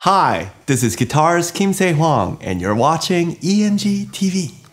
Hi, this is guitarist Kim Se-hwang, and you're watching ENG TV.